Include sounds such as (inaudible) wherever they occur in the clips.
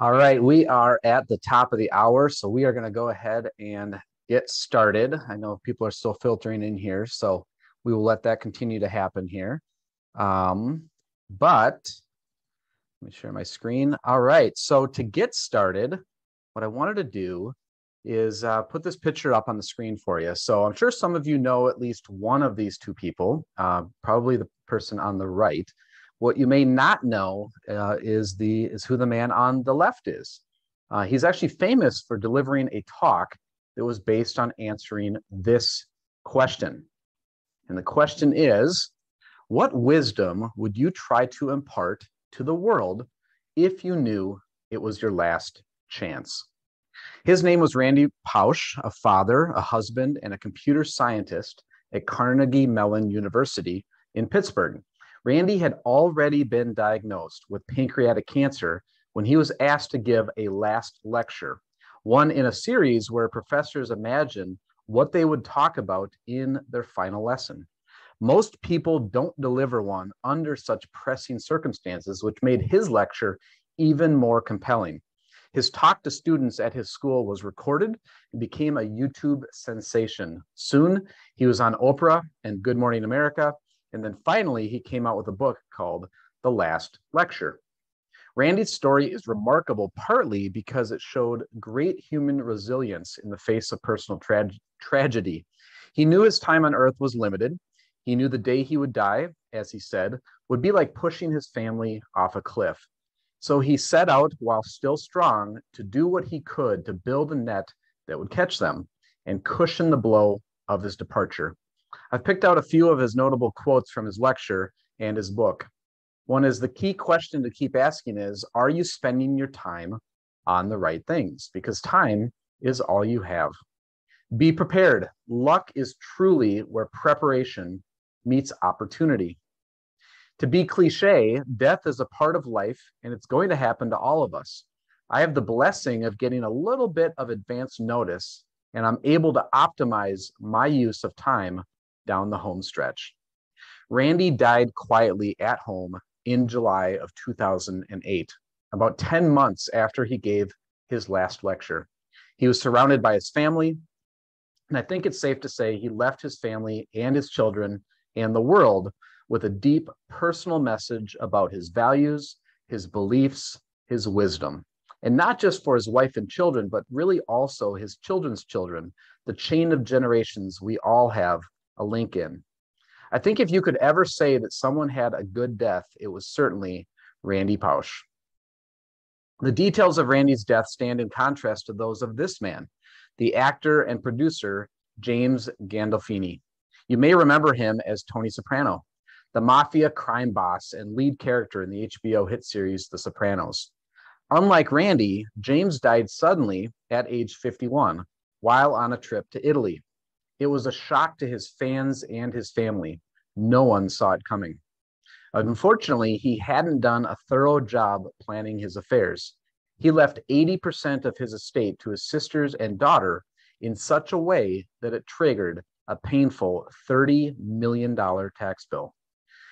All right, we are at the top of the hour, so we are going to go ahead and get started. I know people are still filtering in here, so we will let that continue to happen here. Um, but let me share my screen. All right, so to get started, what I wanted to do is uh, put this picture up on the screen for you. So I'm sure some of you know at least one of these two people, uh, probably the person on the right. What you may not know uh, is the is who the man on the left is. Uh, he's actually famous for delivering a talk that was based on answering this question. And the question is, what wisdom would you try to impart to the world if you knew it was your last chance? His name was Randy Pausch, a father, a husband, and a computer scientist at Carnegie Mellon University in Pittsburgh. Randy had already been diagnosed with pancreatic cancer when he was asked to give a last lecture, one in a series where professors imagine what they would talk about in their final lesson. Most people don't deliver one under such pressing circumstances, which made his lecture even more compelling. His talk to students at his school was recorded and became a YouTube sensation. Soon, he was on Oprah and Good Morning America, and then finally, he came out with a book called The Last Lecture. Randy's story is remarkable partly because it showed great human resilience in the face of personal tra- tragedy. He knew his time on earth was limited. He knew the day he would die, as he said, would be like pushing his family off a cliff. So he set out while still strong to do what he could to build a net that would catch them and cushion the blow of his departure. I've picked out a few of his notable quotes from his lecture and his book. One is the key question to keep asking is Are you spending your time on the right things? Because time is all you have. Be prepared. Luck is truly where preparation meets opportunity. To be cliche, death is a part of life and it's going to happen to all of us. I have the blessing of getting a little bit of advance notice and I'm able to optimize my use of time down the home stretch. Randy died quietly at home in July of 2008, about 10 months after he gave his last lecture. He was surrounded by his family, and I think it's safe to say he left his family and his children and the world with a deep personal message about his values, his beliefs, his wisdom. And not just for his wife and children, but really also his children's children, the chain of generations we all have a link in. I think if you could ever say that someone had a good death, it was certainly Randy Pausch. The details of Randy's death stand in contrast to those of this man, the actor and producer James Gandolfini. You may remember him as Tony Soprano, the mafia crime boss and lead character in the HBO hit series The Sopranos. Unlike Randy, James died suddenly at age 51 while on a trip to Italy. It was a shock to his fans and his family. No one saw it coming. Unfortunately, he hadn't done a thorough job planning his affairs. He left 80% of his estate to his sisters and daughter in such a way that it triggered a painful $30 million tax bill.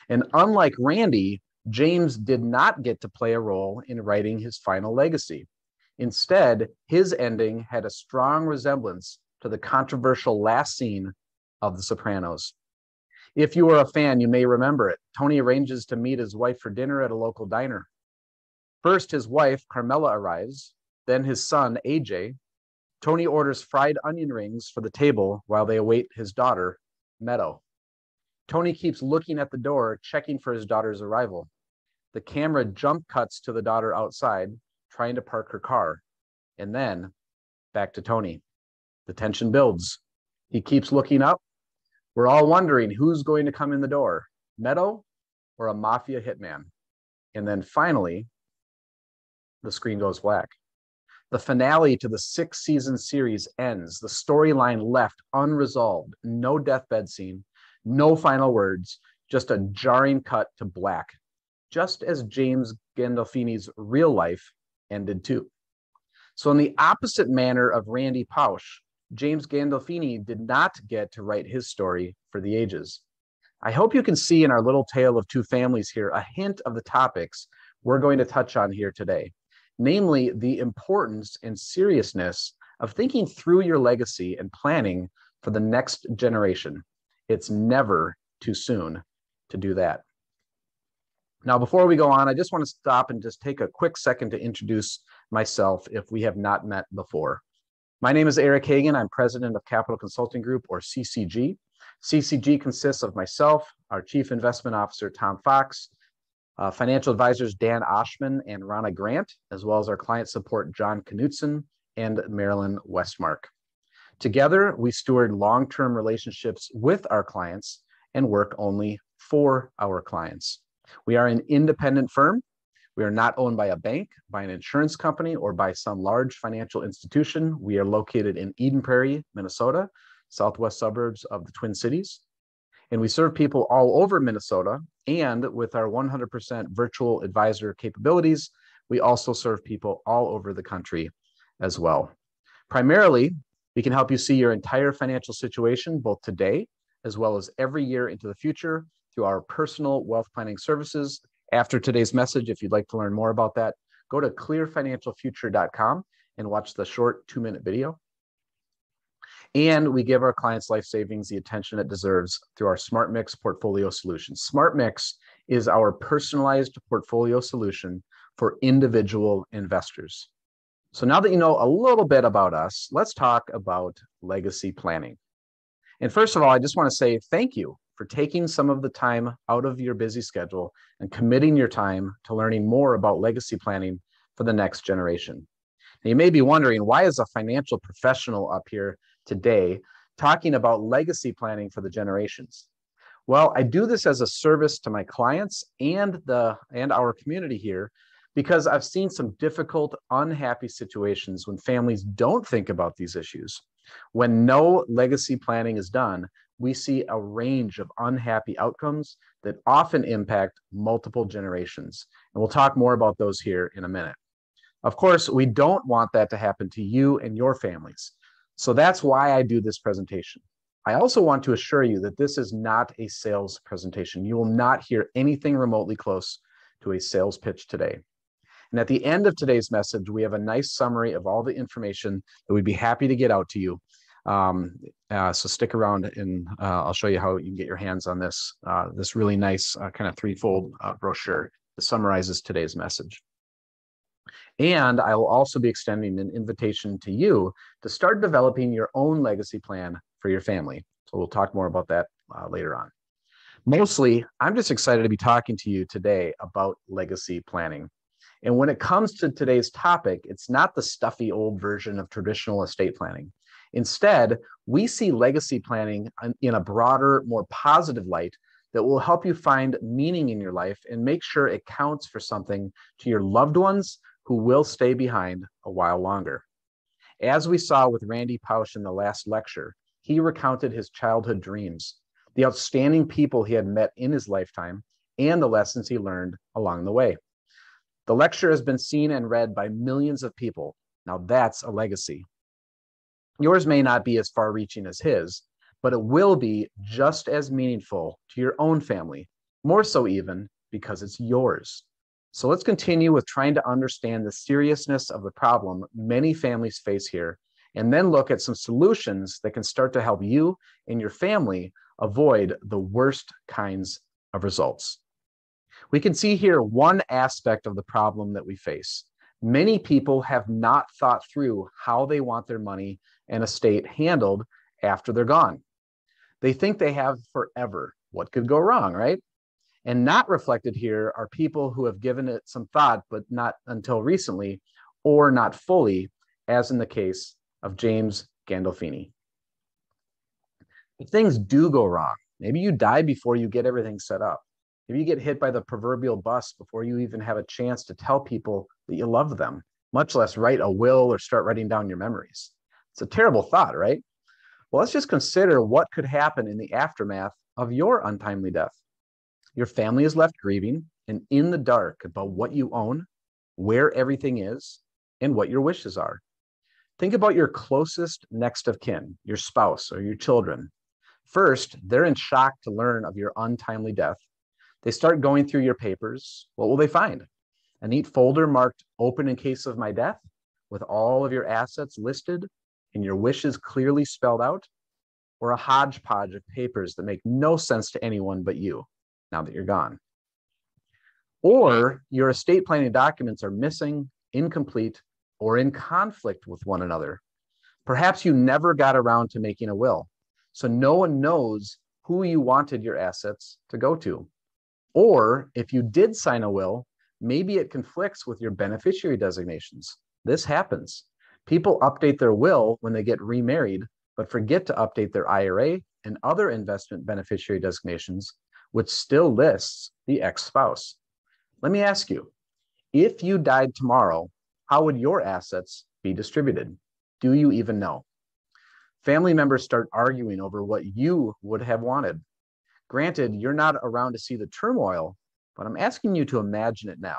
And unlike Randy, James did not get to play a role in writing his final legacy. Instead, his ending had a strong resemblance to the controversial last scene of The Sopranos. If you are a fan, you may remember it. Tony arranges to meet his wife for dinner at a local diner. First, his wife, Carmela, arrives, then his son, AJ. Tony orders fried onion rings for the table while they await his daughter, Meadow. Tony keeps looking at the door, checking for his daughter's arrival. The camera jump cuts to the daughter outside, trying to park her car, and then back to Tony. The tension builds. He keeps looking up. We're all wondering who's going to come in the door, Meadow or a mafia hitman. And then finally, the screen goes black. The finale to the six season series ends. The storyline left unresolved. No deathbed scene, no final words, just a jarring cut to black, just as James Gandolfini's real life ended too. So, in the opposite manner of Randy Pausch, James Gandolfini did not get to write his story for the ages. I hope you can see in our little tale of two families here a hint of the topics we're going to touch on here today. namely the importance and seriousness of thinking through your legacy and planning for the next generation. It's never too soon to do that. Now, before we go on, I just want to stop and just take a quick second to introduce myself if we have not met before. My name is Eric Hagen. I'm president of Capital Consulting Group, or CCG. CCG consists of myself, our chief investment officer, Tom Fox, uh, financial advisors Dan Oshman and Rana Grant, as well as our client support, John Knutson and Marilyn Westmark. Together, we steward long term relationships with our clients and work only for our clients. We are an independent firm. We are not owned by a bank, by an insurance company, or by some large financial institution. We are located in Eden Prairie, Minnesota, southwest suburbs of the Twin Cities. And we serve people all over Minnesota. And with our 100% virtual advisor capabilities, we also serve people all over the country as well. Primarily, we can help you see your entire financial situation, both today as well as every year into the future through our personal wealth planning services. After today's message, if you'd like to learn more about that, go to clearfinancialfuture.com and watch the short two minute video. And we give our clients life savings the attention it deserves through our Smart Mix portfolio solution. Smart Mix is our personalized portfolio solution for individual investors. So now that you know a little bit about us, let's talk about legacy planning. And first of all, I just want to say thank you for taking some of the time out of your busy schedule and committing your time to learning more about legacy planning for the next generation. Now, you may be wondering why is a financial professional up here today talking about legacy planning for the generations? Well, I do this as a service to my clients and the and our community here because I've seen some difficult, unhappy situations when families don't think about these issues. When no legacy planning is done, we see a range of unhappy outcomes that often impact multiple generations. And we'll talk more about those here in a minute. Of course, we don't want that to happen to you and your families. So that's why I do this presentation. I also want to assure you that this is not a sales presentation. You will not hear anything remotely close to a sales pitch today. And at the end of today's message, we have a nice summary of all the information that we'd be happy to get out to you. Um, uh, so stick around and uh, I'll show you how you can get your hands on this, uh, this really nice uh, kind of threefold uh, brochure that summarizes today's message. And I will also be extending an invitation to you to start developing your own legacy plan for your family. So we'll talk more about that uh, later on. Mostly, I'm just excited to be talking to you today about legacy planning. And when it comes to today's topic, it's not the stuffy old version of traditional estate planning. Instead, we see legacy planning in a broader, more positive light that will help you find meaning in your life and make sure it counts for something to your loved ones who will stay behind a while longer. As we saw with Randy Pausch in the last lecture, he recounted his childhood dreams, the outstanding people he had met in his lifetime, and the lessons he learned along the way. The lecture has been seen and read by millions of people. Now that's a legacy. Yours may not be as far reaching as his, but it will be just as meaningful to your own family, more so even because it's yours. So let's continue with trying to understand the seriousness of the problem many families face here, and then look at some solutions that can start to help you and your family avoid the worst kinds of results. We can see here one aspect of the problem that we face. Many people have not thought through how they want their money and estate handled after they're gone. They think they have forever. What could go wrong, right? And not reflected here are people who have given it some thought, but not until recently, or not fully, as in the case of James Gandolfini. If things do go wrong, maybe you die before you get everything set up. If you get hit by the proverbial bus before you even have a chance to tell people that you love them, much less write a will or start writing down your memories. It's a terrible thought, right? Well, let's just consider what could happen in the aftermath of your untimely death. Your family is left grieving and in the dark about what you own, where everything is, and what your wishes are. Think about your closest next of kin, your spouse or your children. First, they're in shock to learn of your untimely death they start going through your papers. What will they find? A neat folder marked open in case of my death with all of your assets listed and your wishes clearly spelled out? Or a hodgepodge of papers that make no sense to anyone but you now that you're gone? Or your estate planning documents are missing, incomplete, or in conflict with one another. Perhaps you never got around to making a will, so no one knows who you wanted your assets to go to. Or if you did sign a will, maybe it conflicts with your beneficiary designations. This happens. People update their will when they get remarried, but forget to update their IRA and other investment beneficiary designations, which still lists the ex spouse. Let me ask you if you died tomorrow, how would your assets be distributed? Do you even know? Family members start arguing over what you would have wanted. Granted, you're not around to see the turmoil, but I'm asking you to imagine it now.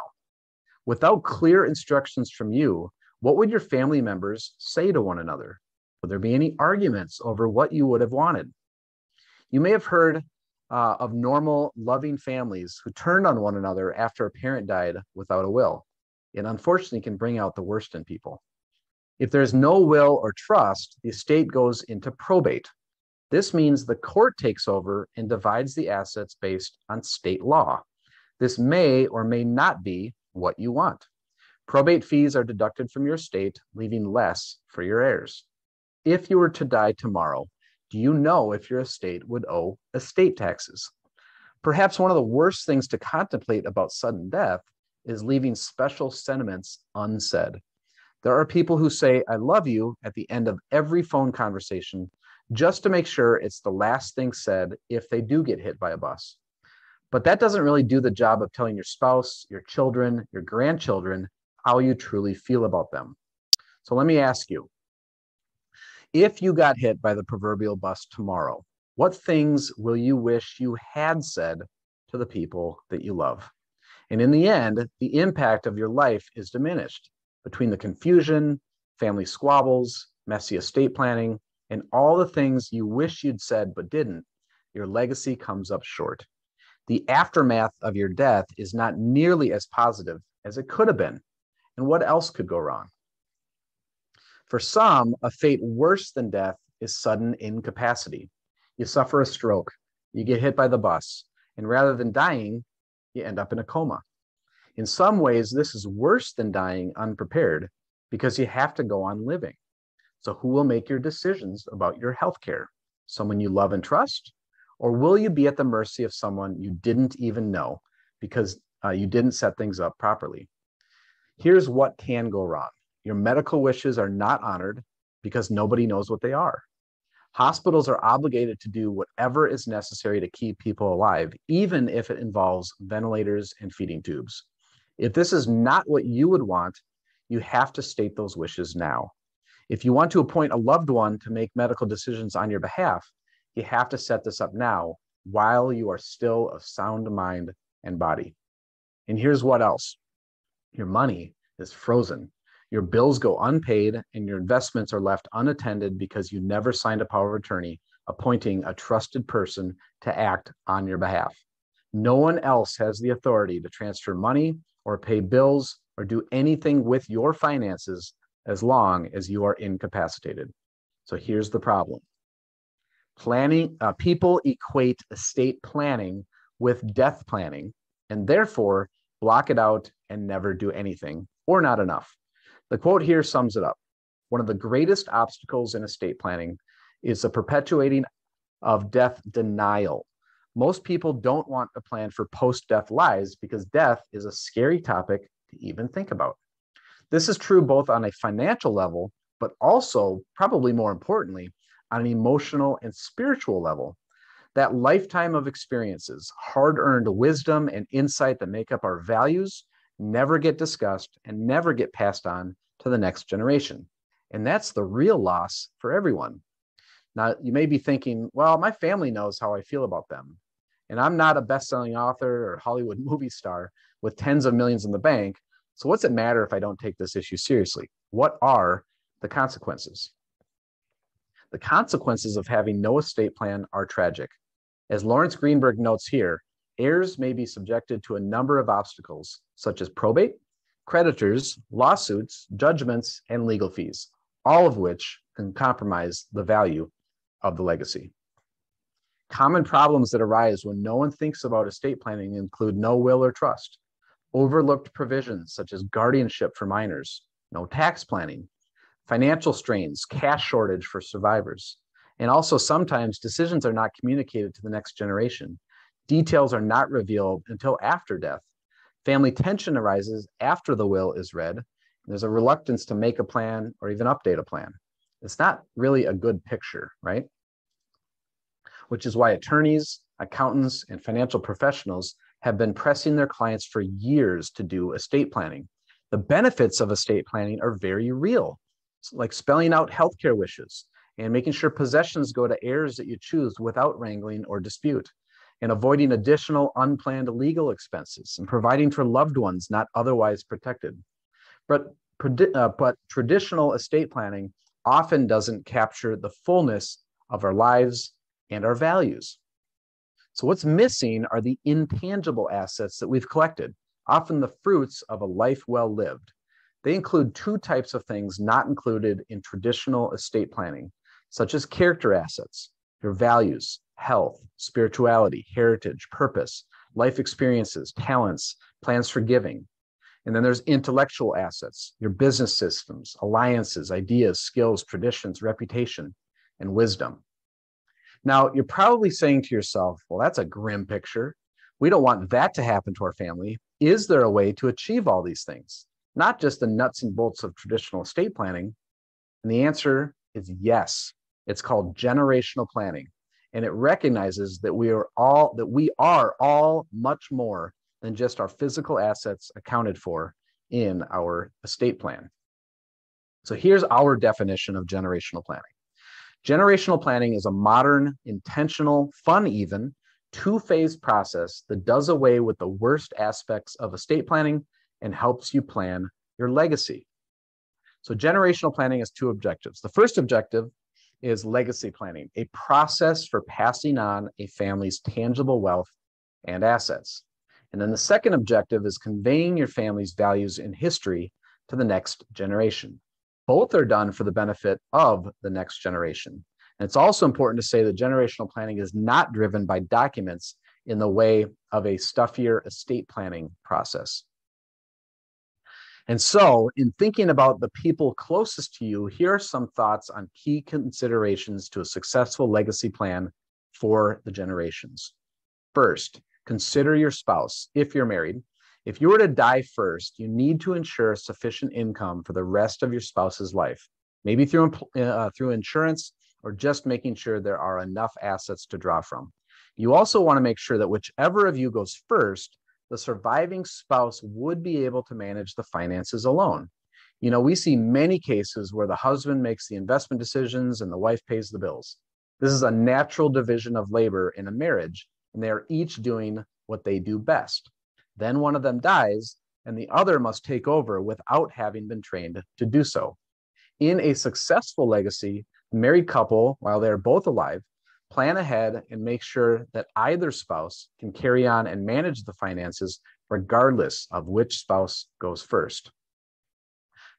Without clear instructions from you, what would your family members say to one another? Would there be any arguments over what you would have wanted? You may have heard uh, of normal, loving families who turned on one another after a parent died without a will. It unfortunately can bring out the worst in people. If there's no will or trust, the estate goes into probate. This means the court takes over and divides the assets based on state law. This may or may not be what you want. Probate fees are deducted from your estate, leaving less for your heirs. If you were to die tomorrow, do you know if your estate would owe estate taxes? Perhaps one of the worst things to contemplate about sudden death is leaving special sentiments unsaid. There are people who say, I love you at the end of every phone conversation just to make sure it's the last thing said if they do get hit by a bus. But that doesn't really do the job of telling your spouse, your children, your grandchildren how you truly feel about them. So let me ask you if you got hit by the proverbial bus tomorrow, what things will you wish you had said to the people that you love? And in the end, the impact of your life is diminished between the confusion, family squabbles, messy estate planning, and all the things you wish you'd said but didn't. Your legacy comes up short. The aftermath of your death is not nearly as positive as it could have been. And what else could go wrong? For some, a fate worse than death is sudden incapacity. You suffer a stroke, you get hit by the bus, and rather than dying, you end up in a coma. In some ways, this is worse than dying unprepared because you have to go on living. So, who will make your decisions about your health care? Someone you love and trust? Or will you be at the mercy of someone you didn't even know because uh, you didn't set things up properly? Here's what can go wrong your medical wishes are not honored because nobody knows what they are. Hospitals are obligated to do whatever is necessary to keep people alive, even if it involves ventilators and feeding tubes. If this is not what you would want, you have to state those wishes now. If you want to appoint a loved one to make medical decisions on your behalf, you have to set this up now while you are still of sound mind and body. And here's what else your money is frozen your bills go unpaid and your investments are left unattended because you never signed a power of attorney appointing a trusted person to act on your behalf. No one else has the authority to transfer money or pay bills or do anything with your finances as long as you are incapacitated. So here's the problem. Planning uh, people equate estate planning with death planning and therefore block it out and never do anything or not enough. The quote here sums it up. One of the greatest obstacles in estate planning is the perpetuating of death denial. Most people don't want a plan for post death lives because death is a scary topic to even think about. This is true both on a financial level, but also, probably more importantly, on an emotional and spiritual level. That lifetime of experiences, hard earned wisdom and insight that make up our values, never get discussed and never get passed on to the next generation. And that's the real loss for everyone. Now, you may be thinking, well, my family knows how I feel about them. And I'm not a best selling author or Hollywood (laughs) movie star with tens of millions in the bank. So, what's it matter if I don't take this issue seriously? What are the consequences? The consequences of having no estate plan are tragic. As Lawrence Greenberg notes here, heirs may be subjected to a number of obstacles, such as probate, creditors, lawsuits, judgments, and legal fees, all of which can compromise the value of the legacy. Common problems that arise when no one thinks about estate planning include no will or trust, overlooked provisions such as guardianship for minors, no tax planning, financial strains, cash shortage for survivors, and also sometimes decisions are not communicated to the next generation. Details are not revealed until after death. Family tension arises after the will is read. There's a reluctance to make a plan or even update a plan. It's not really a good picture, right? which is why attorneys, accountants, and financial professionals have been pressing their clients for years to do estate planning. The benefits of estate planning are very real, like spelling out healthcare wishes and making sure possessions go to heirs that you choose without wrangling or dispute, and avoiding additional unplanned legal expenses and providing for loved ones not otherwise protected. But, uh, but traditional estate planning often doesn't capture the fullness of our lives and our values. So, what's missing are the intangible assets that we've collected, often the fruits of a life well lived. They include two types of things not included in traditional estate planning, such as character assets, your values, health, spirituality, heritage, purpose, life experiences, talents, plans for giving. And then there's intellectual assets, your business systems, alliances, ideas, skills, traditions, reputation, and wisdom. Now, you're probably saying to yourself, well, that's a grim picture. We don't want that to happen to our family. Is there a way to achieve all these things? Not just the nuts and bolts of traditional estate planning. And the answer is yes. It's called generational planning. And it recognizes that we are all that we are all much more than just our physical assets accounted for in our estate plan. So here's our definition of generational planning. Generational planning is a modern, intentional, fun even, two phase process that does away with the worst aspects of estate planning and helps you plan your legacy. So, generational planning has two objectives. The first objective is legacy planning, a process for passing on a family's tangible wealth and assets. And then the second objective is conveying your family's values and history to the next generation. Both are done for the benefit of the next generation. And it's also important to say that generational planning is not driven by documents in the way of a stuffier estate planning process. And so, in thinking about the people closest to you, here are some thoughts on key considerations to a successful legacy plan for the generations. First, consider your spouse if you're married if you were to die first, you need to ensure sufficient income for the rest of your spouse's life, maybe through, uh, through insurance or just making sure there are enough assets to draw from. You also want to make sure that whichever of you goes first, the surviving spouse would be able to manage the finances alone. You know, we see many cases where the husband makes the investment decisions and the wife pays the bills. This is a natural division of labor in a marriage, and they are each doing what they do best. Then one of them dies, and the other must take over without having been trained to do so. In a successful legacy, the married couple, while they're both alive, plan ahead and make sure that either spouse can carry on and manage the finances regardless of which spouse goes first.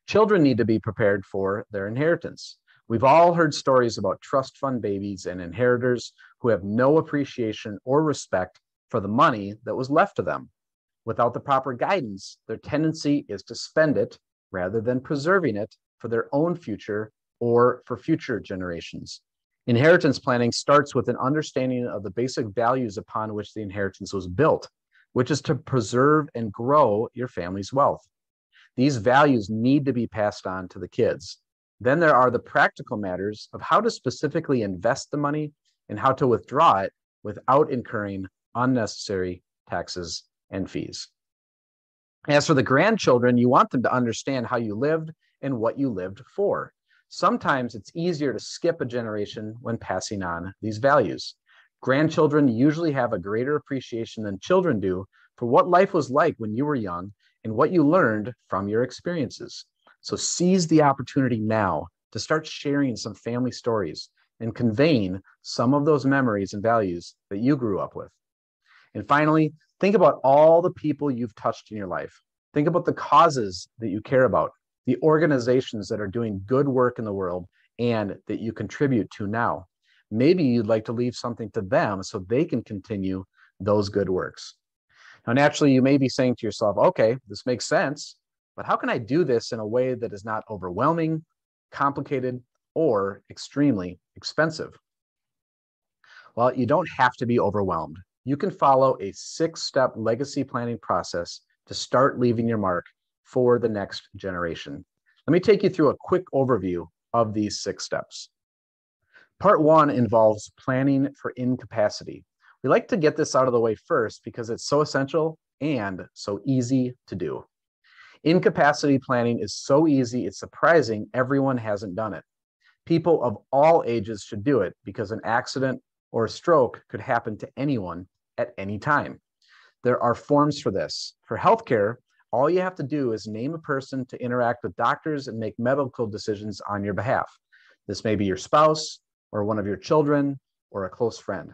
Children need to be prepared for their inheritance. We've all heard stories about trust fund babies and inheritors who have no appreciation or respect for the money that was left to them. Without the proper guidance, their tendency is to spend it rather than preserving it for their own future or for future generations. Inheritance planning starts with an understanding of the basic values upon which the inheritance was built, which is to preserve and grow your family's wealth. These values need to be passed on to the kids. Then there are the practical matters of how to specifically invest the money and how to withdraw it without incurring unnecessary taxes and fees. As for the grandchildren, you want them to understand how you lived and what you lived for. Sometimes it's easier to skip a generation when passing on these values. Grandchildren usually have a greater appreciation than children do for what life was like when you were young and what you learned from your experiences. So seize the opportunity now to start sharing some family stories and conveying some of those memories and values that you grew up with. And finally, think about all the people you've touched in your life. Think about the causes that you care about, the organizations that are doing good work in the world and that you contribute to now. Maybe you'd like to leave something to them so they can continue those good works. Now, naturally, you may be saying to yourself, okay, this makes sense, but how can I do this in a way that is not overwhelming, complicated, or extremely expensive? Well, you don't have to be overwhelmed. You can follow a six step legacy planning process to start leaving your mark for the next generation. Let me take you through a quick overview of these six steps. Part one involves planning for incapacity. We like to get this out of the way first because it's so essential and so easy to do. Incapacity planning is so easy, it's surprising everyone hasn't done it. People of all ages should do it because an accident or a stroke could happen to anyone at any time. There are forms for this. For healthcare, all you have to do is name a person to interact with doctors and make medical decisions on your behalf. This may be your spouse or one of your children or a close friend.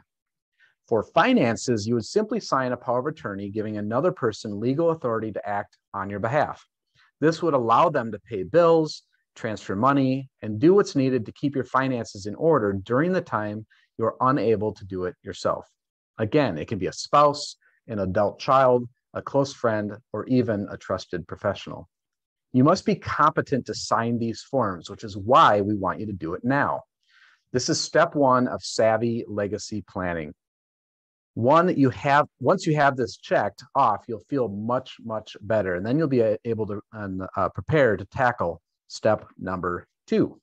For finances, you would simply sign a power of attorney giving another person legal authority to act on your behalf. This would allow them to pay bills, transfer money, and do what's needed to keep your finances in order during the time you're unable to do it yourself. Again, it can be a spouse, an adult child, a close friend, or even a trusted professional. You must be competent to sign these forms, which is why we want you to do it now. This is step one of savvy legacy planning. One you have, once you have this checked off, you'll feel much, much better. And then you'll be able to uh, prepare to tackle step number two.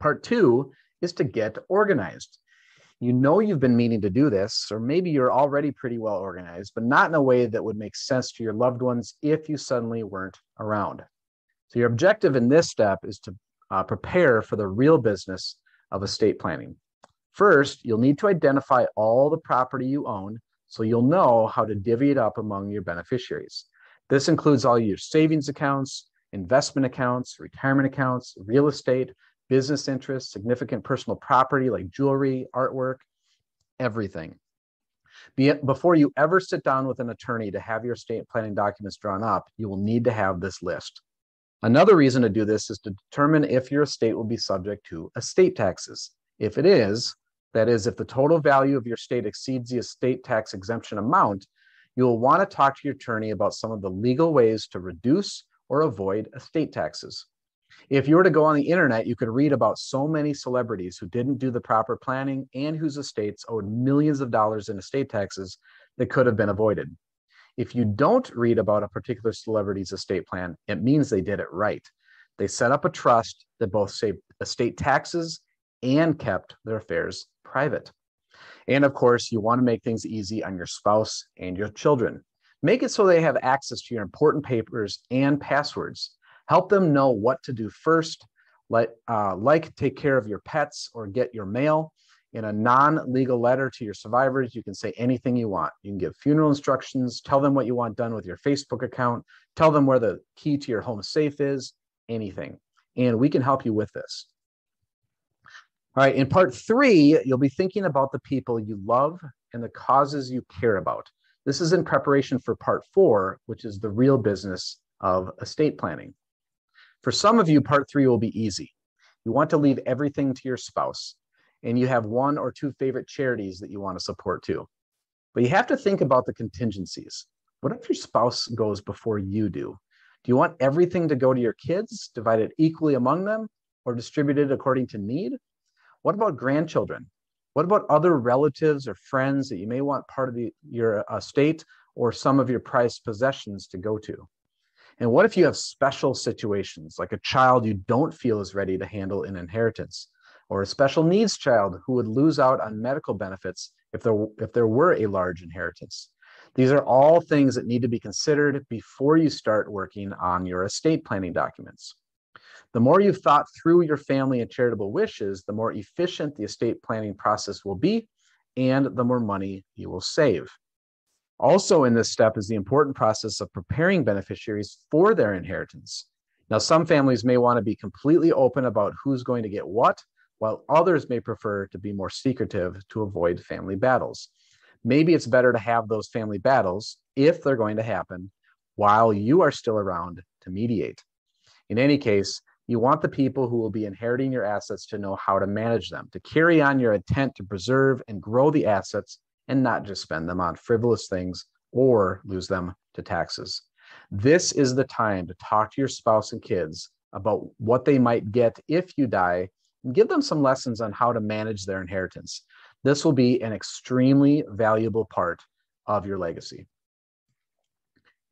Part two is to get organized you know you've been meaning to do this, or maybe you're already pretty well organized, but not in a way that would make sense to your loved ones if you suddenly weren't around. So, your objective in this step is to uh, prepare for the real business of estate planning. First, you'll need to identify all the property you own so you'll know how to divvy it up among your beneficiaries. This includes all your savings accounts, investment accounts, retirement accounts, real estate, business interests, significant personal property like jewelry, artwork, everything. Be before you ever sit down with an attorney to have your estate planning documents drawn up, you will need to have this list. Another reason to do this is to determine if your estate will be subject to estate taxes. If it is, that is, if the total value of your estate exceeds the estate tax exemption amount, you will want to talk to your attorney about some of the legal ways to reduce or avoid estate taxes. If you were to go on the internet, you could read about so many celebrities who didn't do the proper planning and whose estates owed millions of dollars in estate taxes that could have been avoided. If you don't read about a particular celebrity's estate plan, it means they did it right. They set up a trust that both saved estate taxes and kept their affairs private. And of course, you want to make things easy on your spouse and your children. Make it so they have access to your important papers and passwords. Help them know what to do first, like, uh, like take care of your pets or get your mail. In a non legal letter to your survivors, you can say anything you want. You can give funeral instructions, tell them what you want done with your Facebook account, tell them where the key to your home safe is, anything. And we can help you with this. All right, in part three, you'll be thinking about the people you love and the causes you care about. This is in preparation for part four, which is the real business of estate planning. For some of you, part three will be easy. You want to leave everything to your spouse, and you have one or two favorite charities that you want to support too. But you have to think about the contingencies. What if your spouse goes before you do? Do you want everything to go to your kids, divided equally among them, or distributed according to need? What about grandchildren? What about other relatives or friends that you may want part of the, your uh, estate or some of your prized possessions to go to? And what if you have special situations, like a child you don't feel is ready to handle an inheritance, or a special needs child who would lose out on medical benefits if there, if there were a large inheritance? These are all things that need to be considered before you start working on your estate planning documents. The more you've thought through your family and charitable wishes, the more efficient the estate planning process will be, and the more money you will save. Also, in this step is the important process of preparing beneficiaries for their inheritance. Now, some families may want to be completely open about who's going to get what, while others may prefer to be more secretive to avoid family battles. Maybe it's better to have those family battles, if they're going to happen, while you are still around to mediate. In any case, you want the people who will be inheriting your assets to know how to manage them, to carry on your intent to preserve and grow the assets and not just spend them on frivolous things or lose them to taxes. This is the time to talk to your spouse and kids about what they might get if you die and give them some lessons on how to manage their inheritance. This will be an extremely valuable part of your legacy.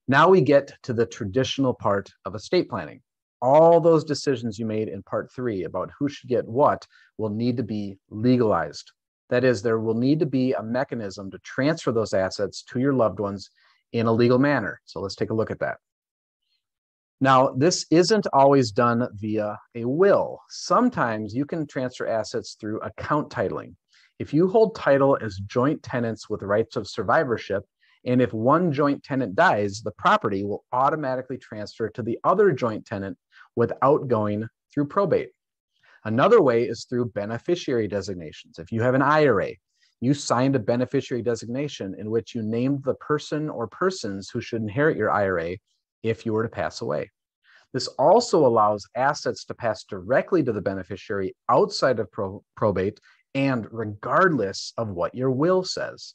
Now we get to the traditional part of estate planning. All those decisions you made in part three about who should get what will need to be legalized. That is, there will need to be a mechanism to transfer those assets to your loved ones in a legal manner. So let's take a look at that. Now, this isn't always done via a will. Sometimes you can transfer assets through account titling. If you hold title as joint tenants with rights of survivorship, and if one joint tenant dies, the property will automatically transfer to the other joint tenant without going through probate. Another way is through beneficiary designations. If you have an IRA, you signed a beneficiary designation in which you named the person or persons who should inherit your IRA if you were to pass away. This also allows assets to pass directly to the beneficiary outside of pro- probate and regardless of what your will says.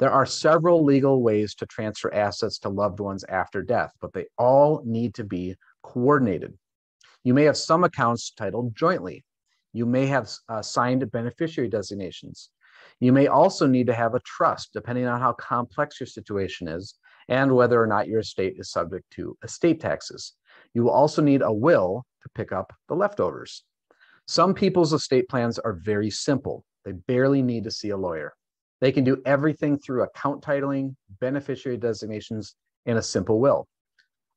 There are several legal ways to transfer assets to loved ones after death, but they all need to be coordinated. You may have some accounts titled jointly. You may have uh, signed beneficiary designations. You may also need to have a trust, depending on how complex your situation is and whether or not your estate is subject to estate taxes. You will also need a will to pick up the leftovers. Some people's estate plans are very simple. They barely need to see a lawyer. They can do everything through account titling, beneficiary designations, and a simple will.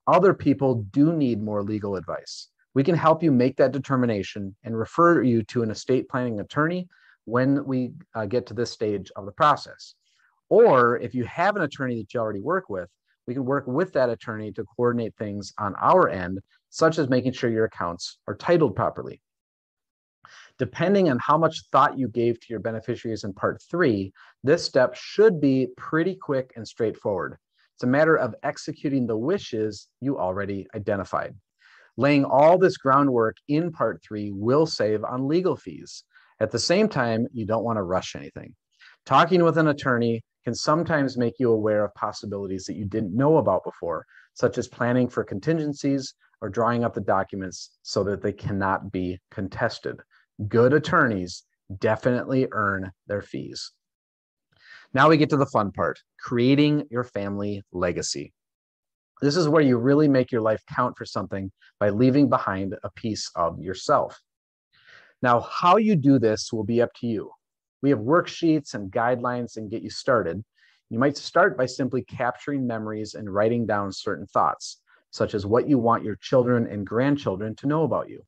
Other people do need more legal advice. We can help you make that determination and refer you to an estate planning attorney when we uh, get to this stage of the process. Or if you have an attorney that you already work with, we can work with that attorney to coordinate things on our end, such as making sure your accounts are titled properly. Depending on how much thought you gave to your beneficiaries in part three, this step should be pretty quick and straightforward. It's a matter of executing the wishes you already identified. Laying all this groundwork in part three will save on legal fees. At the same time, you don't want to rush anything. Talking with an attorney can sometimes make you aware of possibilities that you didn't know about before, such as planning for contingencies or drawing up the documents so that they cannot be contested. Good attorneys definitely earn their fees. Now we get to the fun part creating your family legacy. This is where you really make your life count for something by leaving behind a piece of yourself. Now, how you do this will be up to you. We have worksheets and guidelines and get you started. You might start by simply capturing memories and writing down certain thoughts, such as what you want your children and grandchildren to know about you.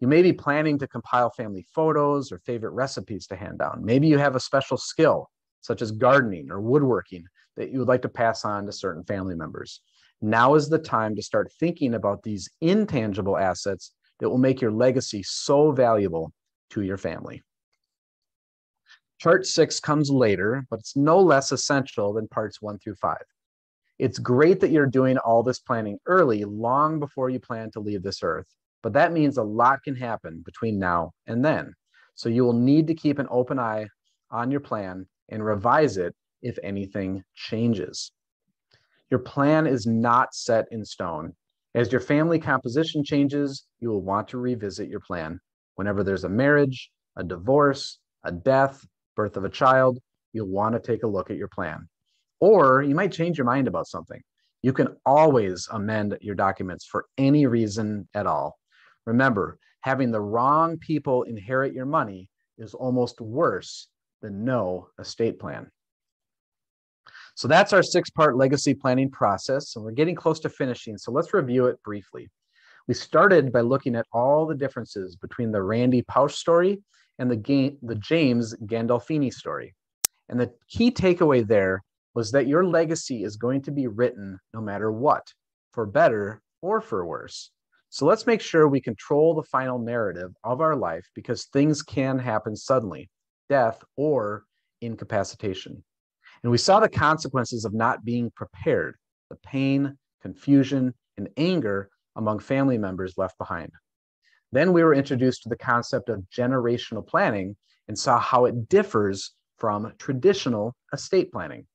You may be planning to compile family photos or favorite recipes to hand down. Maybe you have a special skill, such as gardening or woodworking, that you would like to pass on to certain family members. Now is the time to start thinking about these intangible assets that will make your legacy so valuable to your family. Chart six comes later, but it's no less essential than parts one through five. It's great that you're doing all this planning early, long before you plan to leave this earth, but that means a lot can happen between now and then. So you will need to keep an open eye on your plan and revise it if anything changes. Your plan is not set in stone. As your family composition changes, you will want to revisit your plan. Whenever there's a marriage, a divorce, a death, birth of a child, you'll want to take a look at your plan. Or you might change your mind about something. You can always amend your documents for any reason at all. Remember, having the wrong people inherit your money is almost worse than no estate plan. So that's our six part legacy planning process, and we're getting close to finishing. So let's review it briefly. We started by looking at all the differences between the Randy Pausch story and the, the James Gandolfini story. And the key takeaway there was that your legacy is going to be written no matter what, for better or for worse. So let's make sure we control the final narrative of our life because things can happen suddenly death or incapacitation. And we saw the consequences of not being prepared the pain, confusion, and anger among family members left behind. Then we were introduced to the concept of generational planning and saw how it differs from traditional estate planning.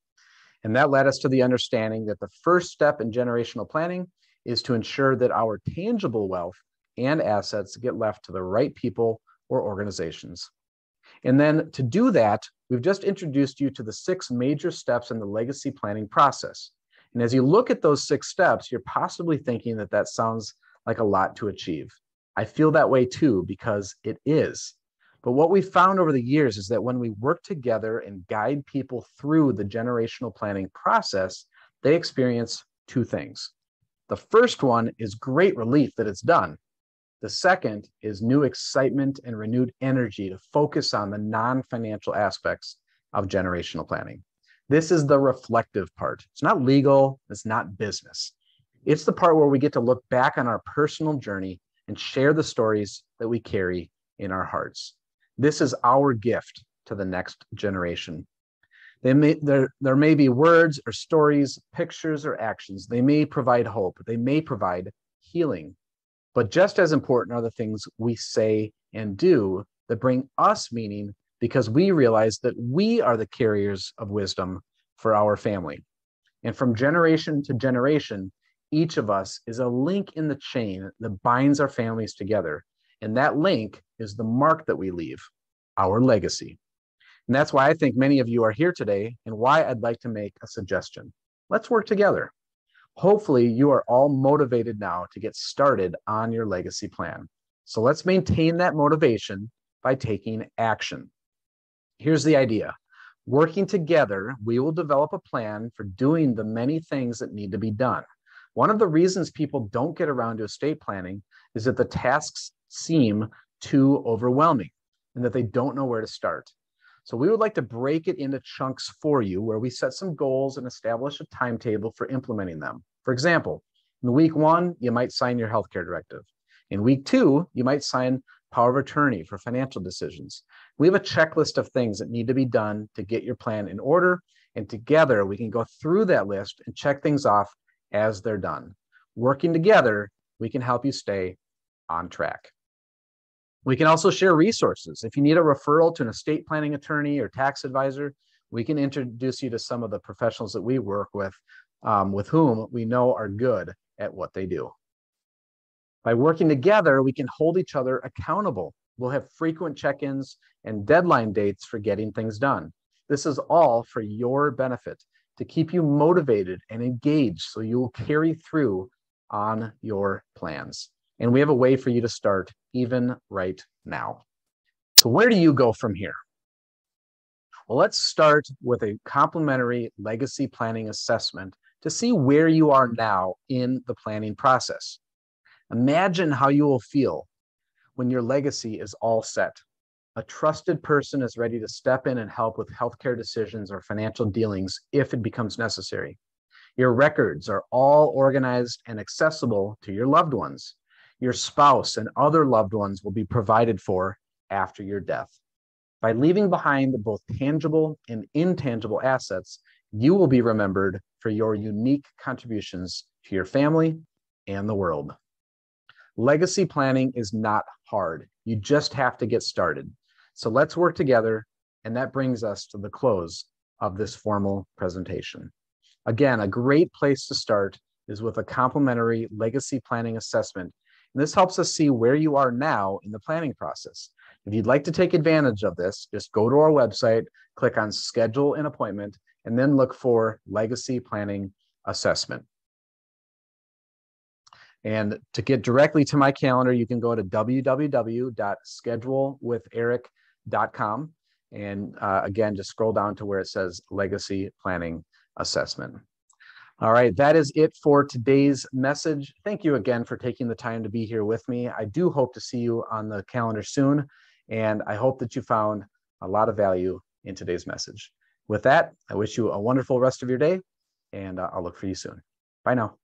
And that led us to the understanding that the first step in generational planning is to ensure that our tangible wealth and assets get left to the right people or organizations. And then to do that, we've just introduced you to the six major steps in the legacy planning process. And as you look at those six steps, you're possibly thinking that that sounds like a lot to achieve. I feel that way too, because it is. But what we found over the years is that when we work together and guide people through the generational planning process, they experience two things. The first one is great relief that it's done. The second is new excitement and renewed energy to focus on the non financial aspects of generational planning. This is the reflective part. It's not legal, it's not business. It's the part where we get to look back on our personal journey and share the stories that we carry in our hearts. This is our gift to the next generation. They may, there, there may be words or stories, pictures or actions. They may provide hope. They may provide healing. But just as important are the things we say and do that bring us meaning because we realize that we are the carriers of wisdom for our family. And from generation to generation, each of us is a link in the chain that binds our families together. And that link is the mark that we leave, our legacy. And that's why I think many of you are here today and why I'd like to make a suggestion. Let's work together. Hopefully, you are all motivated now to get started on your legacy plan. So let's maintain that motivation by taking action. Here's the idea working together, we will develop a plan for doing the many things that need to be done. One of the reasons people don't get around to estate planning is that the tasks seem too overwhelming and that they don't know where to start. So we would like to break it into chunks for you where we set some goals and establish a timetable for implementing them. For example, in week one, you might sign your healthcare directive. In week two, you might sign power of attorney for financial decisions. We have a checklist of things that need to be done to get your plan in order. And together we can go through that list and check things off as they're done. Working together, we can help you stay on track. We can also share resources. If you need a referral to an estate planning attorney or tax advisor, we can introduce you to some of the professionals that we work with, um, with whom we know are good at what they do. By working together, we can hold each other accountable. We'll have frequent check ins and deadline dates for getting things done. This is all for your benefit to keep you motivated and engaged so you'll carry through on your plans. And we have a way for you to start even right now. So, where do you go from here? Well, let's start with a complimentary legacy planning assessment to see where you are now in the planning process. Imagine how you will feel when your legacy is all set. A trusted person is ready to step in and help with healthcare decisions or financial dealings if it becomes necessary. Your records are all organized and accessible to your loved ones. Your spouse and other loved ones will be provided for after your death. By leaving behind both tangible and intangible assets, you will be remembered for your unique contributions to your family and the world. Legacy planning is not hard. You just have to get started. So let's work together. And that brings us to the close of this formal presentation. Again, a great place to start is with a complimentary legacy planning assessment. And this helps us see where you are now in the planning process. If you'd like to take advantage of this, just go to our website, click on schedule an appointment, and then look for legacy planning assessment. And to get directly to my calendar, you can go to www.schedulewitheric.com. And uh, again, just scroll down to where it says Legacy Planning Assessment. All right, that is it for today's message. Thank you again for taking the time to be here with me. I do hope to see you on the calendar soon. And I hope that you found a lot of value in today's message. With that, I wish you a wonderful rest of your day, and uh, I'll look for you soon. Bye now.